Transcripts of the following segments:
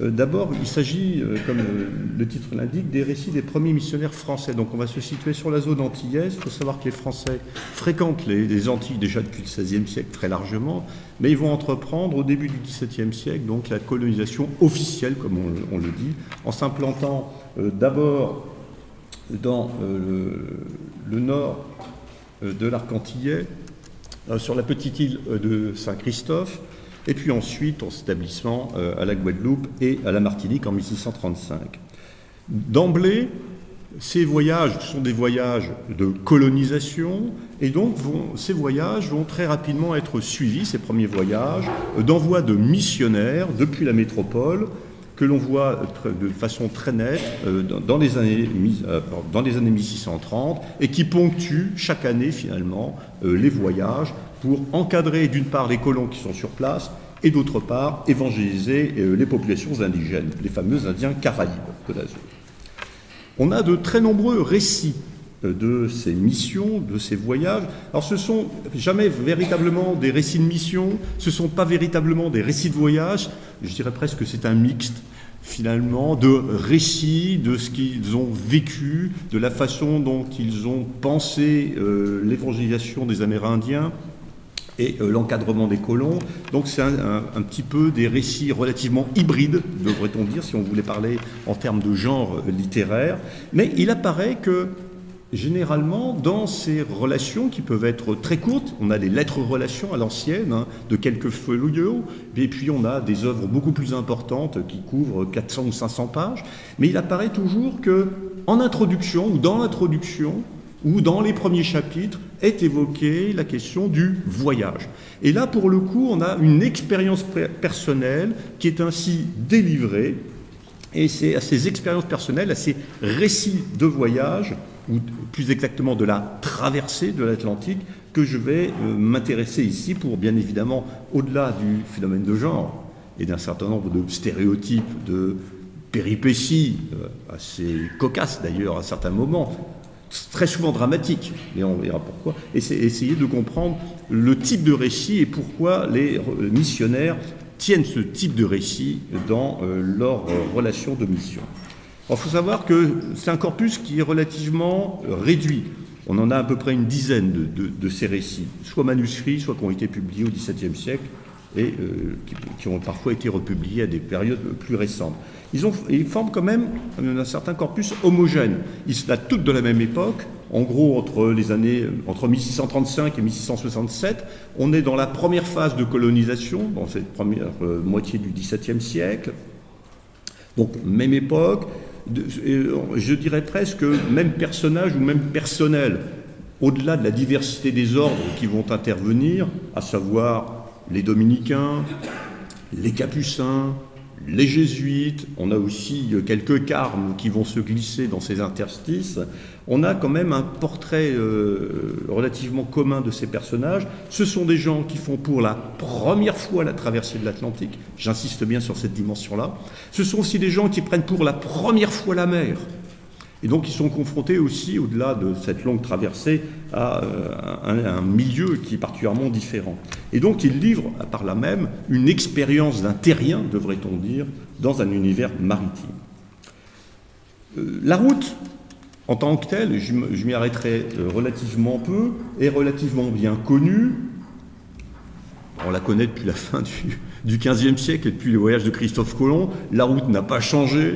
Euh, d'abord, il s'agit, euh, comme le titre l'indique, des récits des premiers missionnaires français. Donc on va se situer sur la zone antillaise. Il faut savoir que les Français fréquentent les, Antilles déjà depuis le XVIe siècle très largement, mais ils vont entreprendre au début du XVIIe siècle donc la colonisation officielle, comme on, le dit, en s'implantant euh, d'abord dans le, nord de l'arc antillais, sur la petite île de Saint-Christophe, et puis ensuite en s'établissant euh, à la Guadeloupe et à la Martinique en 1635. D'emblée, ces voyages sont des voyages de colonisation, et donc ces voyages vont très rapidement être suivis, ces premiers voyages, d'envoi de missionnaires depuis la métropole, que l'on voit de façon très nette euh, dans les années, euh, dans les années 1630, et qui ponctuent chaque année finalement les voyages pour encadrer d'une part les colons qui sont sur place et d'autre part évangéliser euh, les populations indigènes, les fameux Indiens Caraïbes de l'Azur. On a de très nombreux récits euh, de ces missions, de ces voyages. Alors ce sont jamais véritablement des récits de mission, ce ne sont pas véritablement des récits de voyage, je dirais presque que c'est un mixte finalement de récits de ce qu'ils ont vécu, de la façon dont ils ont pensé euh, l'évangélisation des Amérindiens, et euh, l'encadrement des colons. Donc c'est un, petit peu des récits relativement hybrides, devrait-on dire, si on voulait parler en termes de genre euh, littéraire. Mais il apparaît que généralement, dans ces relations qui peuvent être très courtes, on a des lettres-relations à l'ancienne, hein, de quelques folios, et puis on a des œuvres beaucoup plus importantes qui couvrent 400 ou 500 pages, mais il apparaît toujours que, en introduction ou dans l'introduction, où dans les premiers chapitres est évoquée la question du voyage. Et là, pour le coup, on a une expérience personnelle qui est ainsi délivrée, et c'est à ces expériences personnelles, à ces récits de voyage, ou plus exactement de la traversée de l'Atlantique, que je vais euh, m'intéresser ici pour, bien évidemment, au-delà du phénomène de genre et d'un certain nombre de stéréotypes, de péripéties, euh, assez cocasses d'ailleurs à certains moments, très souvent dramatique, mais on verra pourquoi, et essayer de comprendre le type de récit et pourquoi les missionnaires tiennent ce type de récit dans euh, leur euh, relation de mission. Il faut savoir que c'est un corpus qui est relativement euh, réduit. On en a à peu près une dizaine de, ces récits, soit manuscrits, soit qui ont été publiés au XVIIe siècle et qui, ont parfois été republiés à des périodes plus récentes. Ils, forment quand même un certain corpus homogène. Ils datent toutes de la même époque. En gros, entre les années entre 1635 et 1667, on est dans la première phase de colonisation, dans cette première euh, moitié du XVIIe siècle. Donc, même époque. Euh, je dirais presque même personnage ou même personnel. Au-delà de la diversité des ordres qui vont intervenir, à savoir les dominicains, les capucins, les jésuites, on a aussi euh, quelques carmes qui vont se glisser dans ces interstices, on a quand même un portrait euh, relativement commun de ces personnages. Ce sont des gens qui font pour la première fois la traversée de l'Atlantique, j'insiste bien sur cette dimension-là. Ce sont aussi des gens qui prennent pour la première fois la mer. Et donc ils sont confrontés aussi, au-delà de cette longue traversée, à euh, un, milieu qui est particulièrement différent. Et donc ils livrent, par là même, une expérience d'un terrien, devrait-on dire, dans un univers maritime. Euh, la route, en tant que telle, je, m'y arrêterai euh, relativement peu, est relativement bien connue. On la connaît depuis la fin du, du siècle et depuis les voyages de Christophe Colomb. La route n'a pas changé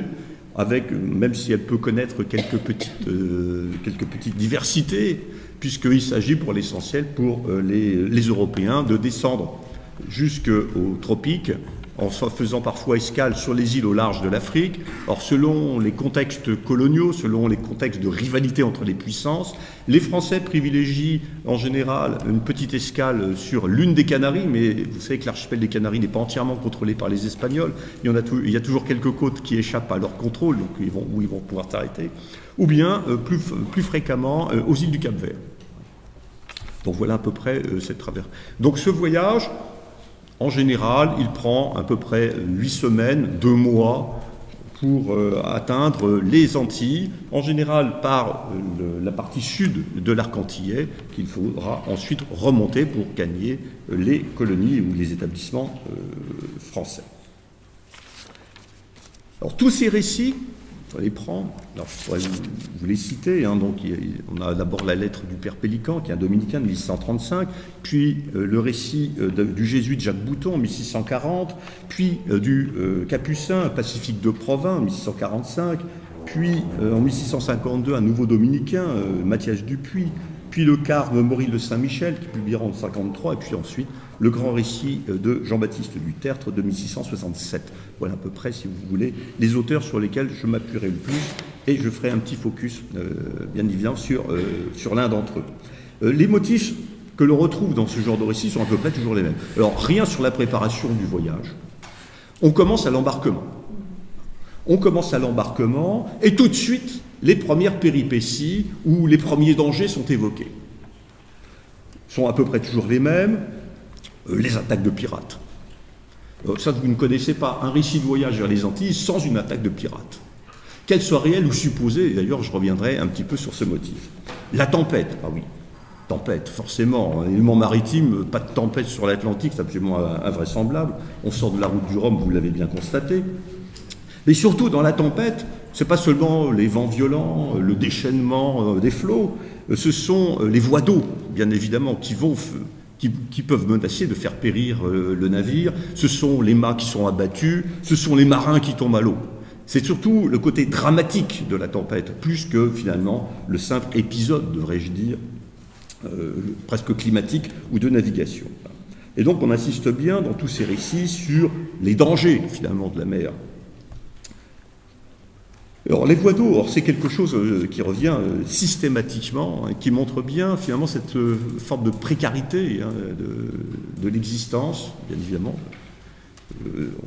avec, même si elle peut connaître quelques petites, euh, quelques petites diversités, puisqu'il s'agit pour l'essentiel pour euh, les, les, Européens de descendre jusqu'aux tropiques en faisant parfois escale sur les îles au large de l'Afrique. Or, selon les contextes coloniaux, selon les contextes de rivalité entre les puissances, les Français privilégient en général une petite escale sur l'une des Canaries, mais vous savez que l'archipel des Canaries n'est pas entièrement contrôlé par les Espagnols. Il y, a toujours quelques côtes qui échappent à leur contrôle, donc où ils vont pouvoir s'arrêter. Ou bien, euh, plus, plus, fréquemment, euh, aux îles du Cap-Vert. Donc voilà à peu près euh, cette traversée. Donc ce voyage, en général, il prend à peu près huit semaines, deux mois pour euh, atteindre les Antilles, en général par euh, la partie sud de l'arc antillais, qu'il faudra ensuite remonter pour gagner les colonies ou les établissements euh, français. Alors tous ces récits, les prendre. Alors, je pourrais vous, les citer. Hein. Donc, on a d'abord la lettre du Père Pélican, qui est un dominicain de 1635, puis euh, le récit euh, du jésuite Jacques Bouton en 1640, puis euh, du Capucin, Pacifique de Provins en 1645, puis en 1652 un nouveau dominicain, Mathias Dupuis, puis le Carme Maurice de Saint-Michel, qui publiera en 1953, et puis ensuite le grand récit de Jean-Baptiste du Tertre de 1667. Voilà à peu près, si vous voulez, les auteurs sur lesquels je m'appuierai le plus, et je ferai un petit focus, euh, bien évidemment, sur, euh, sur l'un d'entre eux. Euh, les motifs que l'on retrouve dans ce genre de récit sont à peu près toujours les mêmes. Alors, rien sur la préparation du voyage. On commence à l'embarquement. On commence à l'embarquement, et tout de suite, les premières péripéties ou les premiers dangers sont évoqués. Sont à peu près toujours les mêmes. les attaques de pirates. Euh, ça, vous ne connaissez pas un récit de voyage vers les Antilles sans une attaque de pirates. Qu'elle soit réelle ou supposée, d'ailleurs je reviendrai un petit peu sur ce motif. La tempête, ah oui, tempête, forcément, un élément maritime, pas de tempête sur l'Atlantique, c'est absolument invraisemblable. On sort de la route du Rhum, vous l'avez bien constaté. Mais surtout, dans la tempête, ce n'est pas seulement les vents violents, le déchaînement euh, des flots, euh, ce sont les voies d'eau, bien évidemment, qui vont qui, peuvent menacer de faire périr euh, le navire, ce sont les mâts qui sont abattus, ce sont les marins qui tombent à l'eau. C'est surtout le côté dramatique de la tempête, plus que finalement le simple épisode, devrais-je dire, euh, presque climatique ou de navigation. Et donc on insiste bien dans tous ces récits sur les dangers finalement de la mer, les voies d'eau, c'est quelque chose euh, qui revient euh, systématiquement, et hein, qui montre bien finalement cette euh, forme de précarité hein, de, l'existence, bien évidemment,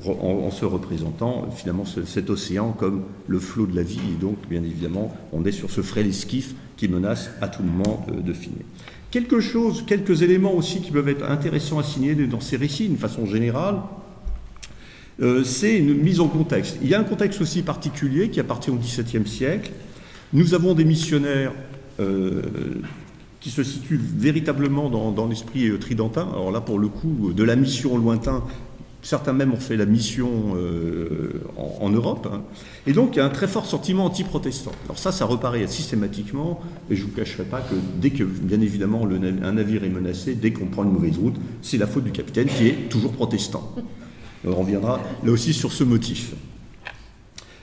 en, se représentant finalement cet océan comme le flot de la vie, et donc bien évidemment on est sur ce frêle esquif qui menace à tout moment de finir. Quelque chose, quelques éléments aussi qui peuvent être intéressants à signer dans ces récits d'une façon générale, euh, c'est une mise en contexte. Il y a un contexte aussi particulier qui appartient au XVIIe siècle. Nous avons des missionnaires euh, qui se situent véritablement dans, l'esprit euh, tridentin. Alors là, pour le coup, de la mission au lointain, certains même ont fait la mission en, Europe. Hein. Et donc, il y a un très fort sentiment anti-protestant. Alors ça, ça reparaît systématiquement, et je ne vous cacherai pas que dès que, bien évidemment, un navire est menacé, dès qu'on prend une mauvaise route, c'est la faute du capitaine qui est toujours protestant. On reviendra là aussi sur ce motif.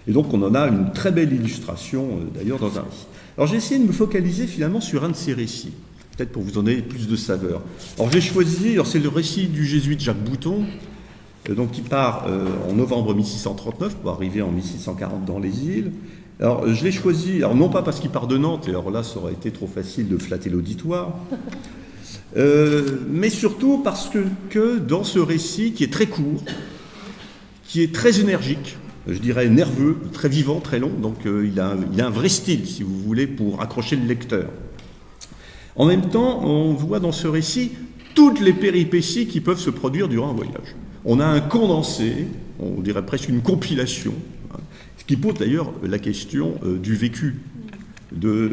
Et donc on en a une très belle illustration euh, d'ailleurs dans un récit. Alors j'ai essayé de me focaliser finalement sur un de ces récits, peut-être pour vous donner plus de saveur. Alors j'ai choisi, c'est le récit du jésuite Jacques Bouton, euh, donc qui part euh, en novembre 1639 pour arriver en 1640 dans les îles. Alors je l'ai choisi, alors non pas parce qu'il part de Nantes, et alors là ça aurait été trop facile de flatter l'auditoire, euh, mais surtout parce que, dans ce récit qui est très court, qui est très énergique, je dirais nerveux, très vivant, très long, donc euh, il, a, a, un vrai style, si vous voulez, pour accrocher le lecteur. En même temps, on voit dans ce récit toutes les péripéties qui peuvent se produire durant un voyage. On a un condensé, on dirait presque une compilation, hein, ce qui pose d'ailleurs la question euh, du vécu de,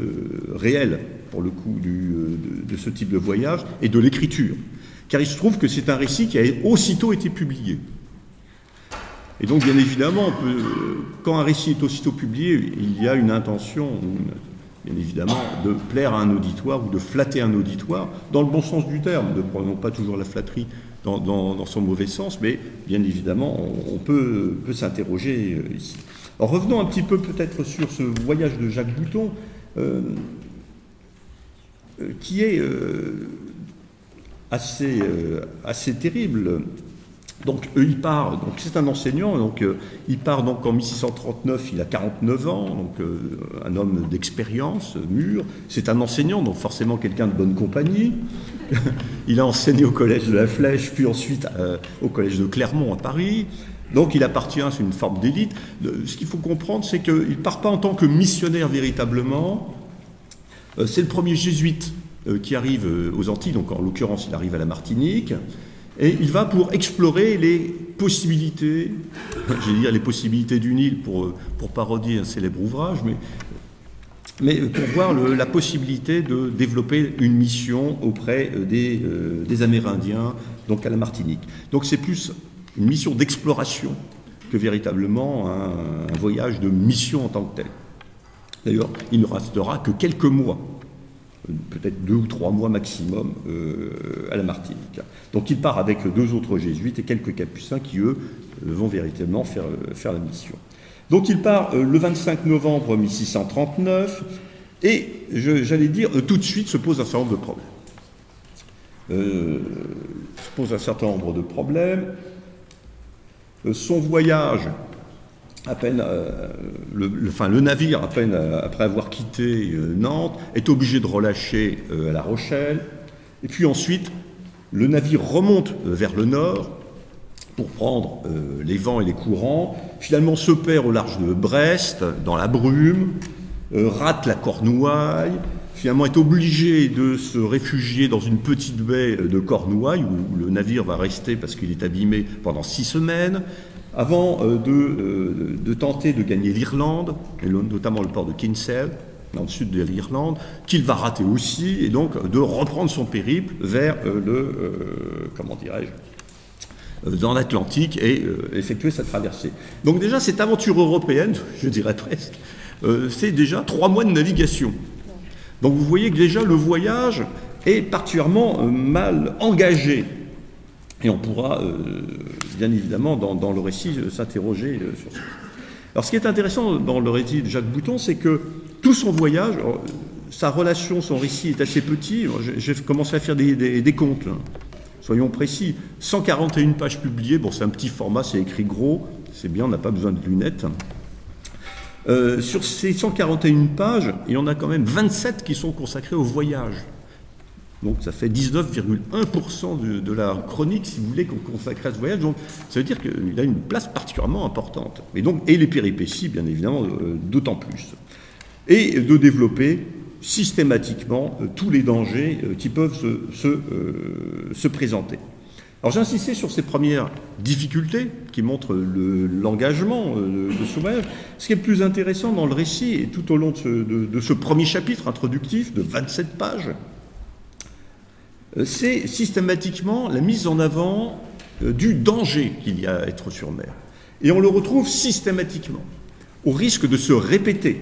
réel pour le coup, euh, de, ce type de voyage et de l'écriture. Car il se trouve que c'est un récit qui a aussitôt été publié. Et donc, bien évidemment, quand un récit est aussitôt publié, il y a une intention, bien évidemment, de plaire à un auditoire ou de flatter un auditoire, dans le bon sens du terme. Ne prenons pas toujours la flatterie dans, son mauvais sens, mais bien évidemment, on, peut, s'interroger euh, ici. Alors, revenons un petit peu peut-être sur ce voyage de Jacques Bouton. Euh, qui est euh, assez, euh, assez terrible. Donc il part, donc c'est un enseignant, donc il part donc en 1639, il a 49 ans, donc un homme d'expérience, mûr. C'est un enseignant, donc forcément quelqu'un de bonne compagnie. il a enseigné au collège de la Flèche, puis ensuite au collège de Clermont à Paris. Donc il appartient à une forme d'élite. Ce qu'il faut comprendre, c'est qu'il ne part pas en tant que missionnaire véritablement, euh, c'est le premier jésuite euh, qui arrive euh, aux Antilles, donc en l'occurrence il arrive à la Martinique, et il va pour explorer les possibilités, je vais dire les possibilités d'une île pour, parodier un célèbre ouvrage, mais, pour voir la possibilité de développer une mission auprès des Amérindiens, donc à la Martinique. Donc c'est plus une mission d'exploration que véritablement un, voyage de mission en tant que tel. D'ailleurs, il ne restera que quelques mois, peut-être deux ou trois mois maximum, euh, à la Martinique. Donc il part avec deux autres jésuites et quelques capucins qui, eux, vont véritablement faire, faire la mission. Donc il part le 25 novembre 1639 et, j'allais dire, tout de suite se pose un certain nombre de problèmes. Euh, se pose un certain nombre de problèmes. Euh, son voyage, à peine, euh, le, navire, à peine après avoir quitté Nantes, est obligé de relâcher à La Rochelle. Et puis ensuite, le navire remonte vers le nord pour prendre les vents et les courants. Finalement, se perd au large de Brest, dans la brume, rate la Cornouaille, finalement est obligé de se réfugier dans une petite baie de Cornouailles où le navire va rester parce qu'il est abîmé pendant six semaines, avant euh, euh, de, tenter de gagner l'Irlande, et notamment le port de Kinsale, dans le sud de l'Irlande, qu'il va rater aussi, et donc de reprendre son périple vers euh, le, comment dirais-je, dans l'Atlantique et effectuer sa traversée. Donc déjà, cette aventure européenne, je dirais presque, c'est déjà trois mois de navigation. Donc vous voyez que déjà le voyage est particulièrement mal engagé. Et on pourra, euh, bien évidemment, dans, le récit, euh, s'interroger sur ça. Alors ce qui est intéressant dans le récit de Jacques Bouton, c'est que tout son voyage, sa relation, son récit est assez petit. J'ai commencé à faire des, comptes. Soyons précis. 141 pages publiées, bon c'est un petit format, c'est écrit gros, c'est bien, on n'a pas besoin de lunettes. Euh, sur ces 141 pages, il y en a quand même 27 qui sont consacrés au voyage. Donc ça fait 19,1% de, la chronique, si vous voulez, qu'on consacre à ce voyage. Donc ça veut dire qu'il a une place particulièrement importante. Et, donc, et les péripéties, bien évidemment, euh, d'autant plus. Et de développer systématiquement euh, tous les dangers qui peuvent se présenter. Alors j'ai insisté sur ces premières difficultés qui montrent l'engagement euh, de ce voyage. Ce qui est le plus intéressant dans le récit, et tout au long de ce, premier chapitre introductif de 27 pages, euh, c'est systématiquement la mise en avant euh, du danger qu'il y a à être sur mer. Et on le retrouve systématiquement, au risque de se répéter.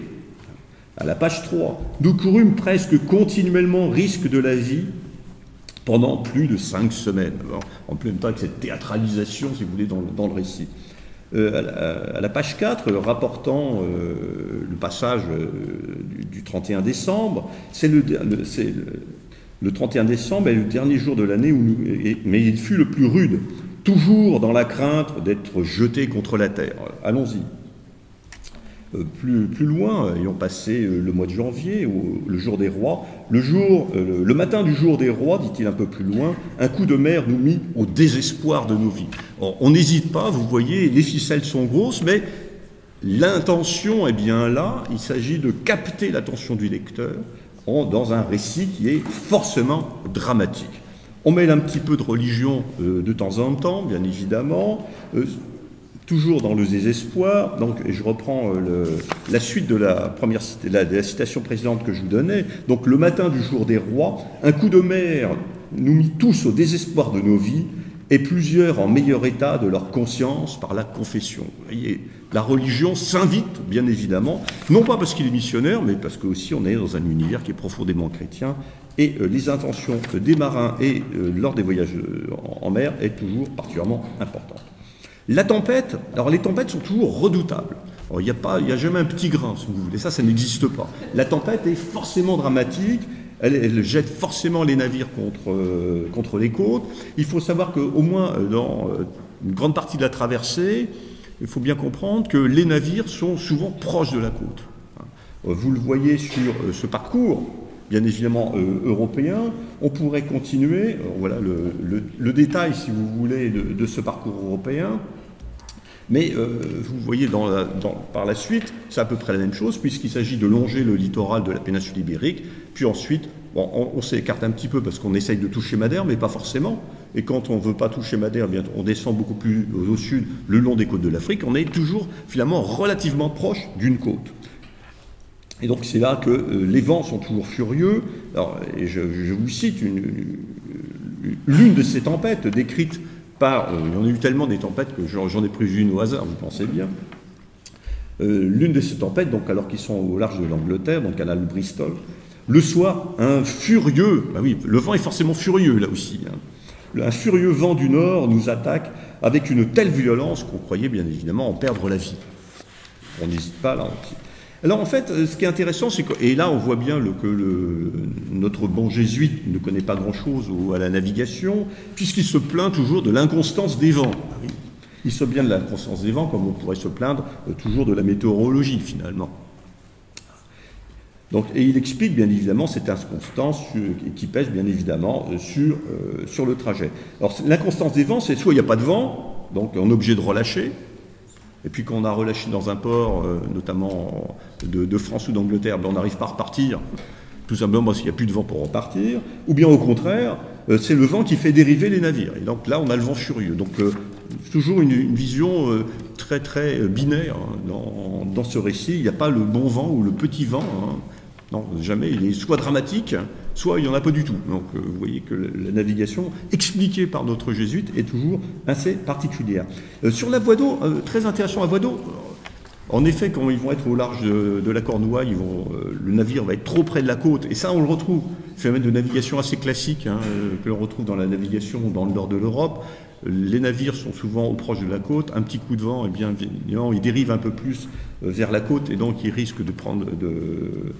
À la page 3, nous courûmes presque continuellement risque de la vie pendant plus de cinq semaines, en plein temps avec cette théâtralisation, si vous voulez, dans, le récit. Euh, à, la, page 4, rapportant euh, le passage euh, du, 31 décembre, c'est le, 31 décembre est le dernier jour de l'année, mais il fut le plus rude, toujours dans la crainte d'être jeté contre la terre. Allons-y. Euh, plus, plus, loin, ayant passé euh, le mois de janvier, le jour des rois, le, euh, le matin du jour des rois, dit-il un peu plus loin, un coup de mer nous mit au désespoir de nos vies. on n'hésite pas, vous voyez, les ficelles sont grosses, mais l'intention est bien là, il s'agit de capter l'attention du lecteur dans un récit qui est forcément dramatique. On mêle un petit peu de religion de temps en temps, bien évidemment toujours dans le désespoir, donc je reprends euh, la suite de la première citation précédente que je vous donnais. Donc le matin du jour des rois, un coup de mer nous mit tous au désespoir de nos vies et plusieurs en meilleur état de leur conscience par la confession. Vous voyez, la religion s'invite, bien évidemment, non pas parce qu'il est missionnaire, mais parce qu'aussi on est dans un univers qui est profondément chrétien, et euh, les intentions des marins et euh, lors des voyages en mer est toujours particulièrement importante. La tempête, alors les tempêtes sont toujours redoutables. Il n'y a, pas, a jamais un petit grain, si vous voulez, ça, ça n'existe pas. La tempête est forcément dramatique, elle, jette forcément les navires contre, euh, contre les côtes. Il faut savoir qu'au moins euh, dans euh, une grande partie de la traversée, il faut bien comprendre que les navires sont souvent proches de la côte. Vous le voyez sur ce parcours, bien évidemment européen. On pourrait continuer, voilà le, détail, si vous voulez, de ce parcours européen. Mais euh, vous voyez par la suite, c'est à peu près la même chose, puisqu'il s'agit de longer le littoral de la péninsule ibérique, puis ensuite, bon, on, s'écarte un petit peu parce qu'on essaye de toucher Madère, mais pas forcément. Et quand on ne veut pas toucher Madère, eh on descend beaucoup plus au sud, le long des côtes de l'Afrique. On est toujours finalement relativement proche d'une côte. Et donc c'est là que euh, les vents sont toujours furieux. Alors, et je, vous cite l'une de ces tempêtes décrites il y en a eu tellement des tempêtes que j'en ai pris une au hasard, vous pensez bien. L'une de ces tempêtes, donc alors qu'ils sont au large de l'Angleterre, donc canal Bristol, le soir, un furieux, bah oui, le vent est forcément furieux là aussi, hein. un furieux vent du nord nous attaque avec une telle violence qu'on croyait bien évidemment en perdre la vie. On n'hésite pas là. Alors en fait, ce qui est intéressant, c'est que, et là on voit bien que notre bon jésuite ne connaît pas grand-chose à la navigation, puisqu'il se plaint toujours de l'inconstance des vents. Ah il se plaint de l'inconstance des vents, comme on pourrait se plaindre euh, toujours de la météorologie finalement. Et il explique bien évidemment cette inconstance qui pèse bien évidemment euh, sur, euh, sur le trajet. Alors l'inconstance des vents, c'est soit il n'y a pas de vent, donc on est obligé de relâcher, et puis quand on a relâché dans un port, euh, notamment de, France ou d'Angleterre, ben, on n'arrive pas à repartir, tout simplement parce qu'il n'y a plus de vent pour repartir, ou bien au contraire, euh, c'est le vent qui fait dériver les navires. Et donc là, on a le vent furieux. Donc euh, toujours une, vision très très binaire hein, dans, ce récit. Il n'y a pas le bon vent ou le petit vent. Hein. Non, jamais. Il est soit dramatique, soit il n'y en a pas du tout. Donc euh, vous voyez que la navigation expliquée par notre jésuite est toujours assez particulière. Euh, sur la voie d'eau, euh, très intéressant la voie d'eau, en effet, quand ils vont être au large de, la Cornouaille, le navire va être trop près de la côte, et ça on le retrouve, phénomène de navigation assez classique hein, que l'on retrouve dans la navigation dans le nord de l'Europe. Les navires sont souvent au proche de la côte, un petit coup de vent, et eh bien, ils dérivent un peu plus vers la côte, et donc ils risquent de prendre de,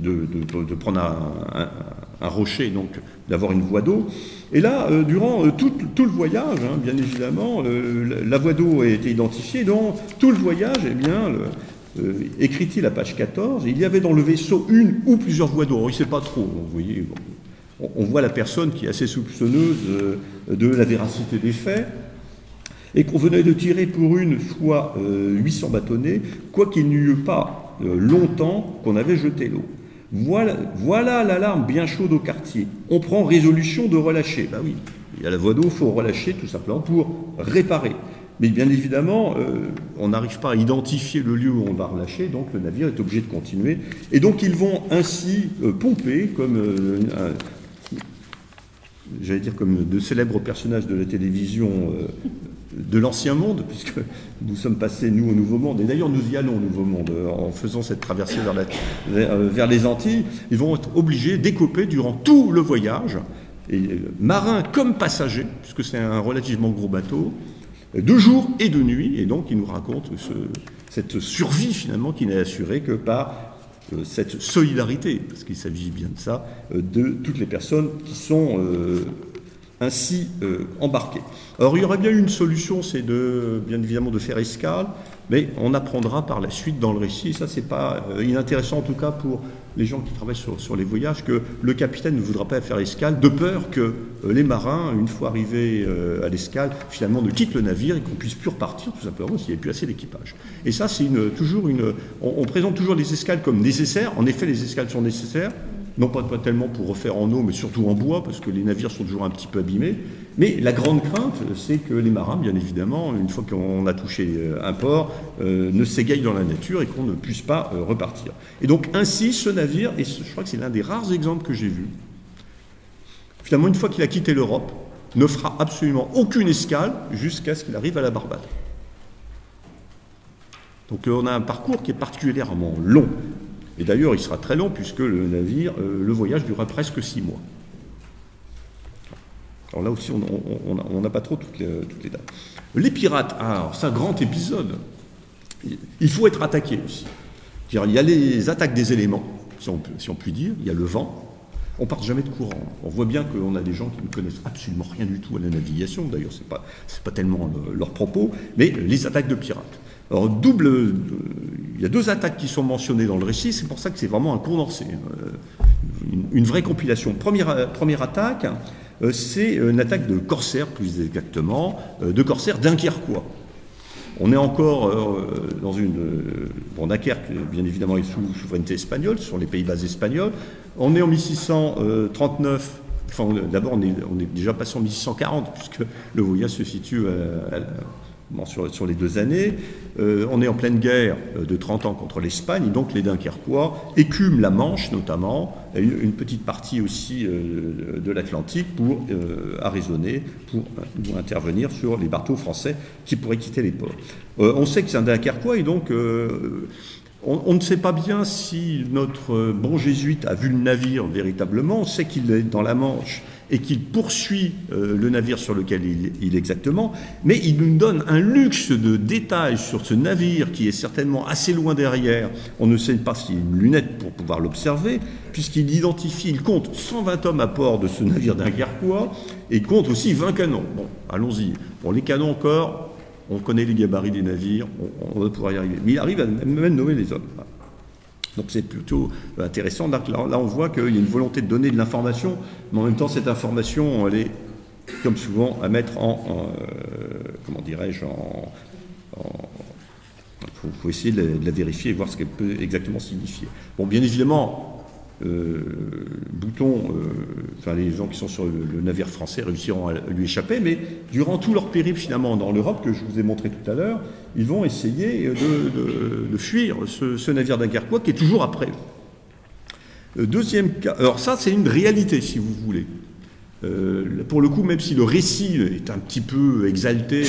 de, prendre un, rocher, donc d'avoir une voie d'eau. Et là, euh, durant euh, tout, le voyage, hein, bien évidemment, la voie d'eau a été identifiée. Dans tout le voyage, eh bien, euh, écrit-il à page 14, il y avait dans le vaisseau une ou plusieurs voies d'eau. Il ne sait pas trop, vous voyez. on, voit la personne qui est assez soupçonneuse de la véracité des faits et qu'on venait de tirer pour une fois 800 bâtonnets, quoiqu'il n'y eût pas longtemps qu'on avait jeté l'eau. Voilà, l'alarme bien chaude au quartier. On prend résolution de relâcher. Ben oui, il y a la voie d'eau, il faut relâcher tout simplement pour réparer. Mais bien évidemment, euh, on n'arrive pas à identifier le lieu où on va relâcher, donc le navire est obligé de continuer. Et donc ils vont ainsi euh, pomper, comme euh, j'allais dire comme de célèbres personnages de la télévision de l'ancien monde, puisque nous sommes passés, nous, au Nouveau Monde, et d'ailleurs nous y allons au Nouveau Monde, euh, en faisant cette traversée vers, euh, vers, les Antilles, ils vont être obligés d'écoper durant tout le voyage, et euh, marins comme passagers, puisque c'est un relativement gros bateau, de jour et de nuit, et donc ils nous racontent cette survie finalement qui n'est assurée que par cette solidarité, parce qu'il s'agit bien de ça, de toutes les personnes qui sont ainsi euh. Alors il y aurait bien une solution, c'est de, bien évidemment de faire escale, mais on apprendra par la suite dans le récit, et ça c'est pas euh, inintéressant en tout cas pour les gens qui travaillent sur, les voyages, que le capitaine ne voudra pas faire escale, de peur que euh, les marins, une fois arrivés à l'escale, finalement ne quittent le navire et qu'on puisse plus repartir tout simplement s'il n'y avait plus assez d'équipage. Et ça c'est toujours une... on présente toujours les escales comme nécessaires, en effet les escales sont nécessaires, non pas, tellement pour refaire en eau, mais surtout en bois, parce que les navires sont toujours un petit peu abîmés. Mais la grande crainte, c'est que les marins, bien évidemment, une fois qu'on a touché euh, un port, euh, ne s'égayent dans la nature et qu'on ne puisse pas euh, repartir. Et donc ainsi, ce navire, et je crois que c'est l'un des rares exemples que j'ai vus, finalement, une fois qu'il a quitté l'Europe, ne fera absolument aucune escale jusqu'à ce qu'il arrive à la Barbade. Donc on a un parcours qui est particulièrement long. Et d'ailleurs, il sera très long puisque le navire, euh, le voyage durera presque six mois. Alors là aussi, on n'a pas trop toutes les, dates. Les pirates, alors c'est un grand épisode. Il faut être attaqué aussi. Il y a les attaques des éléments, si on, si dire, il y a le vent. On ne part jamais de courant. On voit bien qu'on a des gens qui ne connaissent absolument rien du tout à la navigation, d'ailleurs ce n'est pas, pas tellement leur propos, mais les attaques de pirates. Alors, double, il y a deux attaques qui sont mentionnées dans le récit, c'est pour ça que c'est vraiment un condensé, euh, une, vraie compilation. Première, première attaque, euh, c'est une attaque de corsaires, plus exactement, euh, de corsaires dunkerquois. On est encore dans une. Bon, Dunkerque, bien évidemment, est sous souveraineté espagnole, sur les Pays-Bas espagnols. On est en 1639. Enfin, d'abord, on est, on est, déjà passé en 1640, puisque le voyage se situe à sur, les deux années. Euh, on est en pleine guerre de 30 ans contre l'Espagne, donc les Dunkerquois écument la Manche notamment, et une, petite partie aussi de l'Atlantique pour arraisonner, pour, intervenir sur les bateaux français qui pourraient quitter les ports. on sait que c'est un Dunkerquois et donc on, ne sait pas bien si notre bon jésuite a vu le navire véritablement. On sait qu'il est dans la Manche et qu'il poursuit euh, le navire sur lequel il, est exactement, mais il nous donne un luxe de détails sur ce navire qui est certainement assez loin derrière. On ne sait pas s'il y a une lunette pour pouvoir l'observer, puisqu'il identifie, il compte 120 hommes à port de ce navire Dunkerquois, et il compte aussi 20 canons. Bon, allons-y. Pour les canons encore, on connaît les gabarits des navires, on, va pouvoir y arriver. Mais il arrive à même nommer les hommes. Donc c'est plutôt intéressant. Là, on voit qu'il y a une volonté de donner de l'information, mais en même temps, cette information, elle est, comme souvent, à mettre en, euh, comment dirais-je, en, il faut, essayer de la, vérifier et voir ce qu'elle peut exactement signifier. Bon, bien évidemment, euh, Bouton, euh, enfin les gens qui sont sur le, navire français réussiront à lui échapper, mais durant tout leur périple finalement dans l'Europe que je vous ai montré tout à l'heure, ils vont essayer de, fuir ce, navire dunkerquois qui est toujours après. Euh, deuxième cas, alors ça c'est une réalité si vous voulez. pour le coup, même si le récit est un petit peu exalté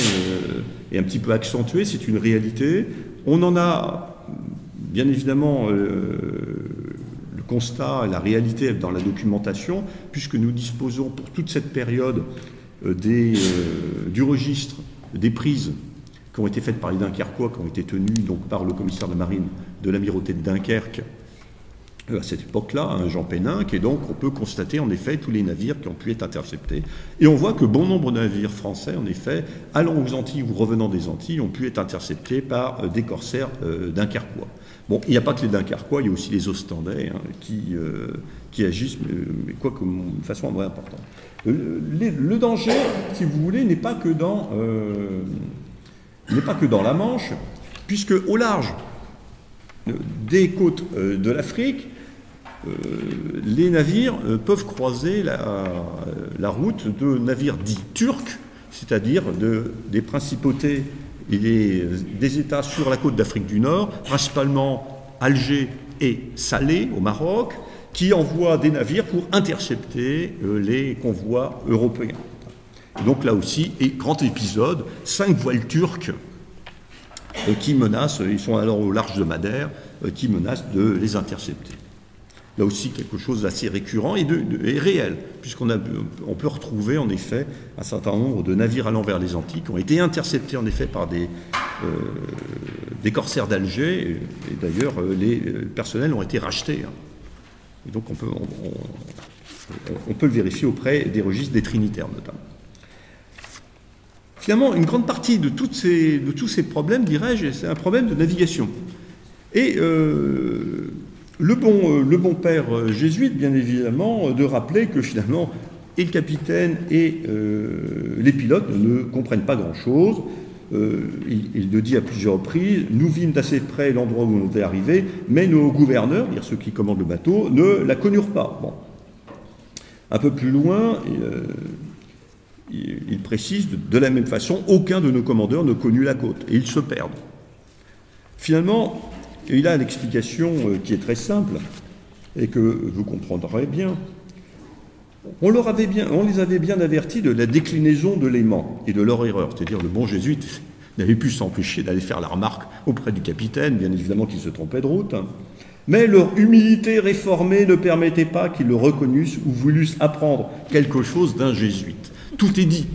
et un petit peu accentué, c'est une réalité. On en a bien évidemment constat, la réalité dans la documentation, puisque nous disposons pour toute cette période euh, euh, du registre des prises qui ont été faites par les Dunkerquois, qui ont été tenues donc, par le commissaire de marine de l'amirauté de Dunkerque euh, à cette époque-là, un Jean Péninck, et donc on peut constater en effet tous les navires qui ont pu être interceptés. Et on voit que bon nombre de navires français, en effet, allant aux Antilles ou revenant des Antilles, ont pu être interceptés par des corsaires dunkerquois. Bon, il n'y a pas que les Dunkerquois, il y a aussi les Ostendais hein, qui, euh, qui agissent, mais, quoi que de façon moins importante. Euh, le, danger, si vous voulez, n'est pas que dans euh, n'est pas que dans la Manche, puisque au large des côtes de l'Afrique, les navires peuvent croiser la, la, route de navires dits turcs, c'est-à-dire de, des principautés il est des États sur la côte d'Afrique du Nord, principalement Alger et Salé au Maroc, qui envoient des navires pour intercepter euh, les convois européens. donc là aussi, et grand épisode, cinq voiles turques euh, qui menacent, ils sont alors au large de Madère, euh, qui menacent de les intercepter là aussi quelque chose d'assez récurrent et, réel, puisqu'on on peut retrouver en effet un certain nombre de navires allant vers les Antilles qui ont été interceptés en effet par des, euh, corsaires d'Alger, et, d'ailleurs euh, les personnels ont été rachetés. Hein. Et donc on peut, le vérifier auprès des registres des Trinitaires notamment. Finalement, une grande partie de, tous ces problèmes, dirais-je, c'est un problème de navigation. Et euh, le bon, euh, le bon père euh, jésuite, bien évidemment, euh, de rappeler que finalement, et le capitaine et les pilotes ne comprennent pas grand-chose. il, le dit à plusieurs reprises, nous vîmes d'assez près l'endroit où on était arrivé, mais nos gouverneurs, dire ceux qui commandent le bateau, ne la connurent pas. Un peu plus loin, il, précise de, la même façon, aucun de nos commandeurs ne connut la côte, et ils se perdent. Finalement, et il a l'explication euh, qui est très simple et que vous comprendrez bien. On, les avait bien avertis de la déclinaison de l'aimant et de leur erreur, c'est-à-dire le bon jésuite n'avait pu s'empêcher d'aller faire la remarque auprès du capitaine, bien évidemment qu'il se trompait de route, mais leur humilité réformée ne permettait pas qu'ils le reconnussent ou voulussent apprendre quelque chose d'un jésuite. Tout est dit.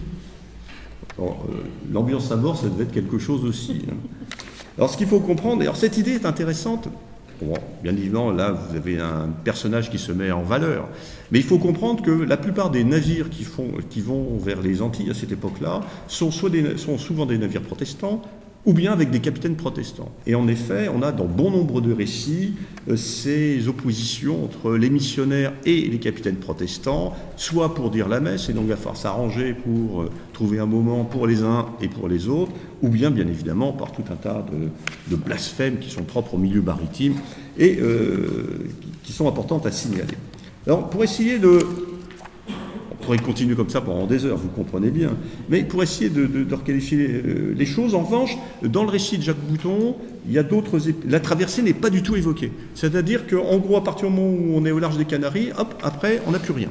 Euh, l'ambiance à bord, ça devait être quelque chose aussi. Hein. Alors ce qu'il faut comprendre, alors cette idée est intéressante, bien évidemment là vous avez un personnage qui se met en valeur, mais il faut comprendre que la plupart des navires qui, font, qui vont vers les Antilles à cette époque-là sont souvent des navires protestants, ou bien avec des capitaines protestants. Et en effet, on a dans bon nombre de récits euh, ces oppositions entre les missionnaires et les capitaines protestants, soit pour dire la messe, et donc il va falloir s'arranger pour euh, trouver un moment pour les uns et pour les autres, ou bien bien évidemment par tout un tas de, blasphèmes qui sont propres au milieu maritime et euh, qui sont importantes à signaler. Alors pour essayer de pourrait continuer comme ça pendant des heures, vous comprenez bien. Mais pour essayer de, de, requalifier euh, les choses, en revanche, dans le récit de Jacques Bouton, il y a d'autres. La traversée n'est pas du tout évoquée. C'est-à-dire qu'en gros, à partir du moment où on est au large des Canaries, hop, après, on n'a plus rien.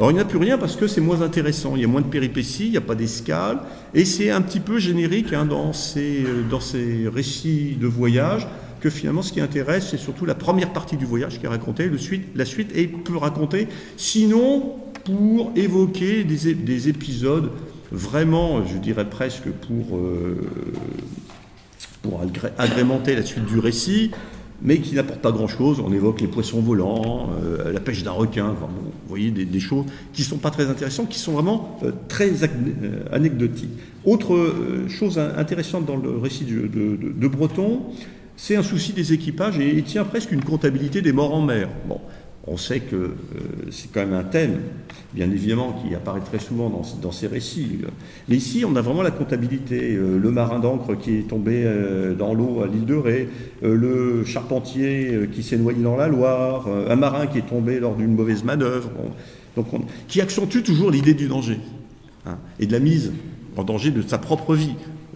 Alors il n'y a plus rien parce que c'est moins intéressant, il y a moins de péripéties, il n'y a pas d'escale, et c'est un petit peu générique hein, dans, ces, euh, dans ces récits de voyage que finalement ce qui intéresse c'est surtout la première partie du voyage qui est racontée, le suite, la suite est peu racontée, sinon pour évoquer des, des épisodes vraiment, je dirais presque pour, euh, pour agrémenter la suite du récit, mais qui n'apporte pas grand-chose. On évoque les poissons volants, euh, la pêche d'un requin, vous voyez des, choses qui ne sont pas très intéressantes, qui sont vraiment euh, très anecdotiques. Autre chose intéressante dans le récit de Breton, c'est un souci des équipages et il tient presque une comptabilité des morts en mer. Bon, on sait que euh, c'est quand même un thème, bien évidemment, qui apparaît très souvent dans, ces récits. Mais ici, on a vraiment la comptabilité. Euh, le marin d'encre qui est tombé euh, dans l'eau à l'île de Ré, le charpentier qui s'est noyé dans la Loire, un marin qui est tombé lors d'une mauvaise manœuvre, donc qui accentue toujours l'idée du danger hein, et de la mise en danger de sa propre vie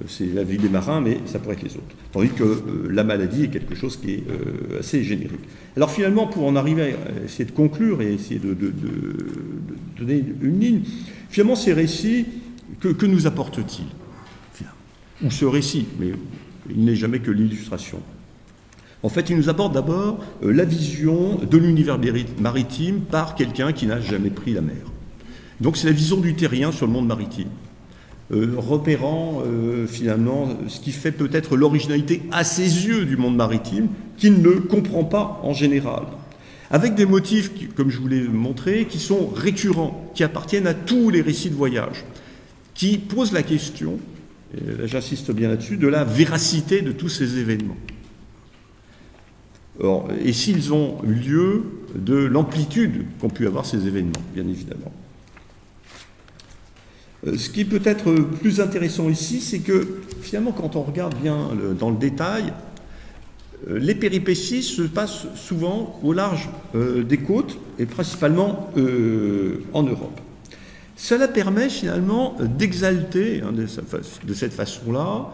c'est la vie des marins, mais ça pourrait être les autres. Tandis que euh, la maladie est quelque chose qui est euh, assez générique. Alors finalement, pour en arriver à essayer de conclure et essayer de, donner une ligne, finalement ces récits, que, nous apportent-ils? Ou ce récit, mais il n'est jamais que l'illustration. En fait, il nous apporte d'abord euh, la vision de l'univers maritime par quelqu'un qui n'a jamais pris la mer. Donc c'est la vision du terrien sur le monde maritime. Euh, repérant euh, finalement ce qui fait peut-être l'originalité à ses yeux du monde maritime, qu'il ne comprend pas en général. Avec des motifs, comme je vous l'ai montré, qui sont récurrents, qui appartiennent à tous les récits de voyage, qui posent la question, j'insiste bien là-dessus, de la véracité de tous ces événements. et s'ils ont eu lieu de l'amplitude qu'ont pu avoir ces événements, bien évidemment. Euh, ce qui peut être plus intéressant ici, c'est que finalement, quand on regarde bien dans le détail, euh, les péripéties se passent souvent au large euh, des côtes et principalement en Europe. Cela permet finalement d'exalter hein, de, cette façon-là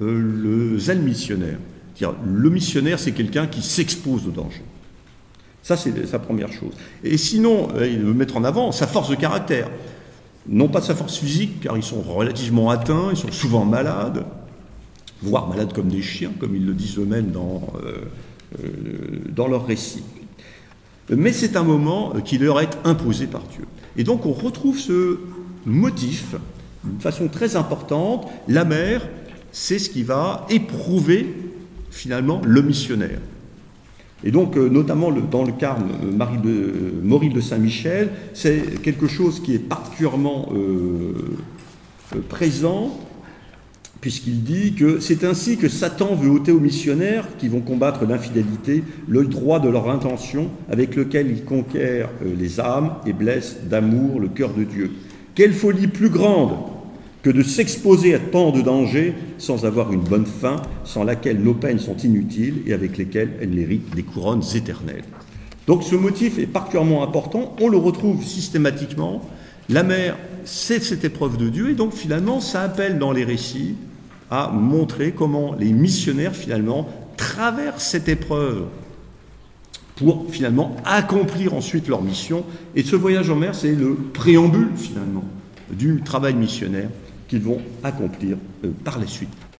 le zèle missionnaire. Le missionnaire, c'est quelqu'un qui s'expose au danger. Ça, c'est sa première chose. Et sinon, il veut mettre en avant sa force de caractère non pas de sa force physique, car ils sont relativement atteints, ils sont souvent malades, voire malades comme des chiens, comme ils le disent eux-mêmes dans, euh, euh, dans leur récit. Mais c'est un moment qui leur est imposé par Dieu. Et donc on retrouve ce motif d'une façon très importante. La mer, c'est ce qui va éprouver finalement le missionnaire. Et donc, euh, notamment dans le carme euh, Marie de, euh, Maurice de Saint-Michel, c'est quelque chose qui est particulièrement présent, puisqu'il dit que c'est ainsi que Satan veut ôter aux missionnaires qui vont combattre l'infidélité l'œil droit de leur intention, avec lequel il conquiert les âmes et blesse d'amour le cœur de Dieu. Quelle folie plus grande que de s'exposer à tant de dangers sans avoir une bonne fin, sans laquelle nos peines sont inutiles et avec lesquelles elles méritent des couronnes éternelles. Donc ce motif est particulièrement important, on le retrouve systématiquement. La mer, c'est cette épreuve de Dieu, et donc finalement, ça appelle dans les récits à montrer comment les missionnaires, finalement, traversent cette épreuve pour finalement accomplir ensuite leur mission. Et ce voyage en mer, c'est le préambule, finalement, du travail missionnaire qu'ils vont accomplir euh, par la suite.